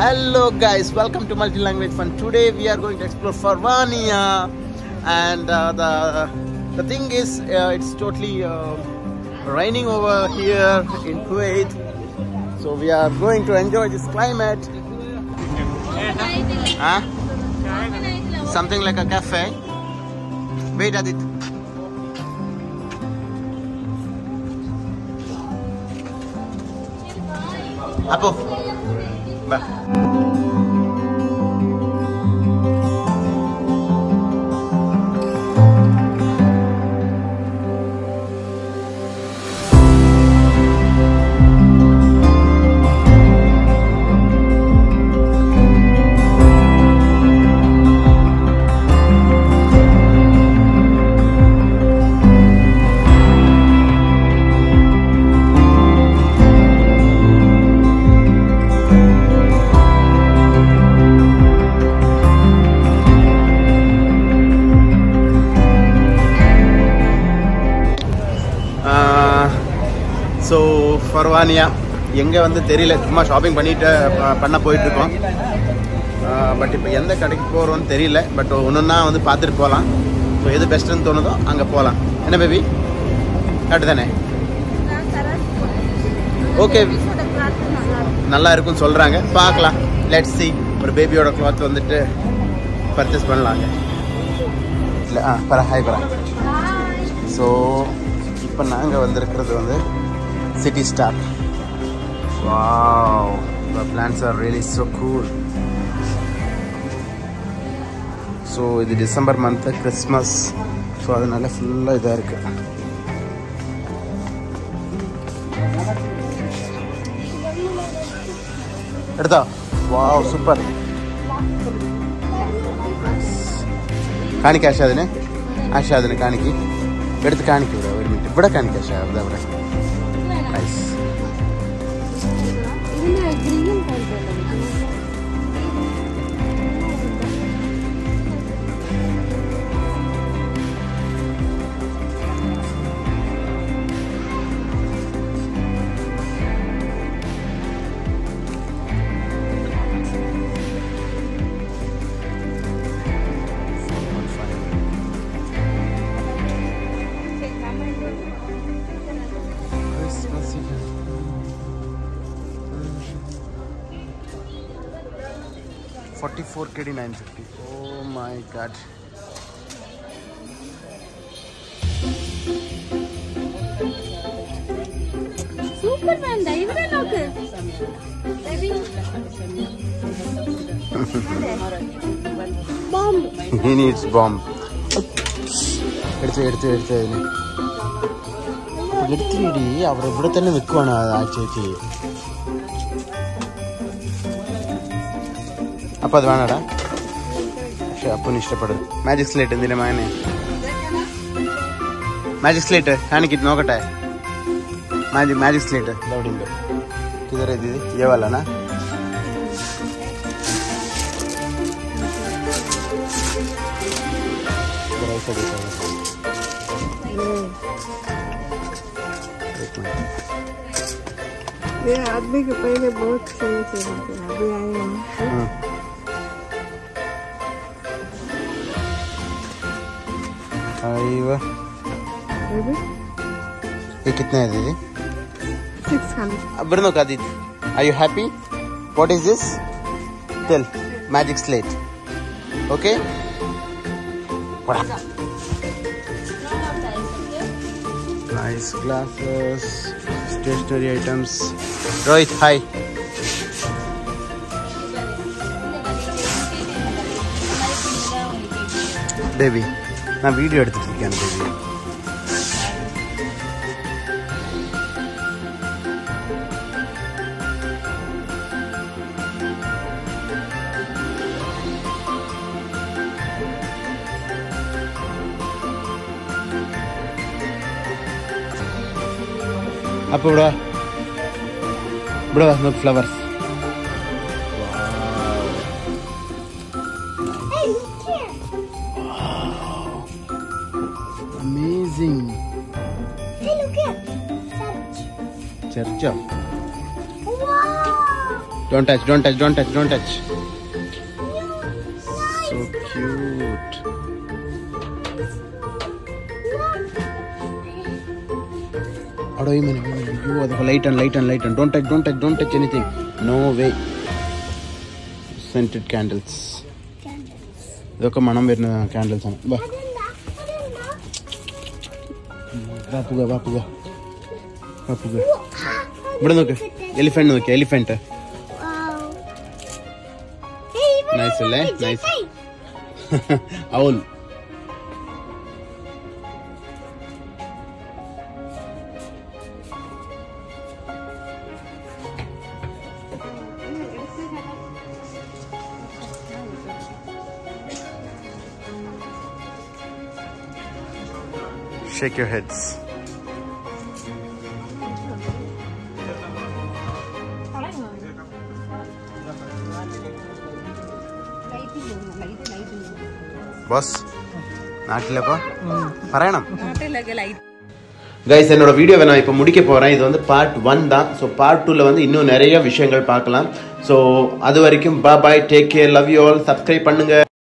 Hello guys, welcome to Multi Language Fun. Today we are going to explore Farwaniya, and uh, the the thing is, uh, it's totally uh, raining over here in Kuwait. So we are going to enjoy this climate. Huh? Something like a cafe. Wait, Adit. Apo. 拜。拜 Farwaniya எங்கே வந்து தெரியல. சும்மா shopping பண்ணிட்டு பண்ண போயிட்டுருக்கோம். But இப்போ எந்த கடைக்கு போகிறோன்னு தெரியல. பட் ஒன்றுன்னா வந்து பார்த்துட்டு போகலாம் ஸோ எது பெஸ்ட்டுன்னு தோணுதோ அங்கே போகலாம் என்ன பேபி கரெக்டு தானே ஓகே நல்லா இருக்கும்னு சொல்கிறாங்க பார்க்கலாம். லெட்ஸ் சி ஒரு பேபியோட கிளாத் வந்துட்டு பர்ச்சேஸ் பண்ணலாங்க. இல்லை ஆ பரா ஹாய் பரா. ஸோ இப்போ நாங்கள் வந்திருக்கிறது வந்து city star wow the plants are really so cool so இது டிசம்பர் மந்த்து கிறிஸ்மஸ் ஸோ அதனால ஃபுல்லாக இதாக இருக்கு எடுத்தா வாவ் சூப்பர் കാണിക്ക ആശാദിന് ആശാദിന് കാണിക്ക് എടുത്ത് കാണിക്ക് ഇവിടെ ഒരു മിനിറ്റ് ഇവിടെ കാണിക്ക Mas ഇവിടെ ഇവിടെ nice Forty four KD nine fifty. Oh my god. Super വേണ്ട ഇവിടെ നോക്ക് ബോംബ് He needs bomb. എടുത്ത് എടുത്ത് എടുത്ത് അതിന് எட்லடி அவர் ഇവിടെ തന്നെ നിൽക്കുവാണ് ആ ചേച്ചി അപ്പം അത് വേണടാ പക്ഷെ അപ്പന് ഇഷ്ടപ്പെടും മാജിക് സ്ലേറ്റ് എന്തിൻ്റെ മകനെ മാജിക് സ്ലേറ്റ് കാണിക്കിട്ട് നോക്കട്ടെ മാജിക് മാജിക് സ്ലേറ്റ് അവിടെ ഉണ്ട് ഇതറേ ഇത് ഏവല്ലാണ് Thank you. एक मिनट ये आदमी के पहले बहुत सही थे अभी आए हैं। हाँ। ये कितने है दीदी? सिक्स हंड्रेड अब बड़े का दीदी are you happy what is this tell magic slate okay nice glasses, stationery items. Rohit, hi. Baby, I'm video editing, baby. അപ്പൊ ഇവിടെ വാ. ഇവിടെ വാ നോക്ക് flowers amazing ചർച്ചോ Wow! Don't touch, don't touch, don't touch, don't touch. So cute. അവിടെ ഈ മനെ അയ്യോ അതൊക്കെ light and light and light and don't touch don't touch don't touch anything no way scented candles ഇതൊക്കെ മണം വരുന്ന ക്യാൻഡിൽസ് ആണ് വാ വാ പോക വാ പോക വാ പോക ഇവിടെ നോക്ക് എലിഫന്റ് നോക്കി എലിഫന്റ് നൈസ് അല്ലേ nice ഔൽ Shake your heads. Boss നാട്ടിലപ്പോ പറയണം നാട്ടിലൊക്കെ ലൈറ്റ് கைஸ் என்னோட வீடியோவை நான் இப்போ முடிக்க போகிறேன் இது வந்து பார்ட் ஒன் தான் ஸோ பார்ட் டூவில் வந்து இன்னும் நிறைய விஷயங்கள் பார்க்கலாம் ஸோ அது வரைக்கும் பா bye take care love you all subscribe பண்ணுங்க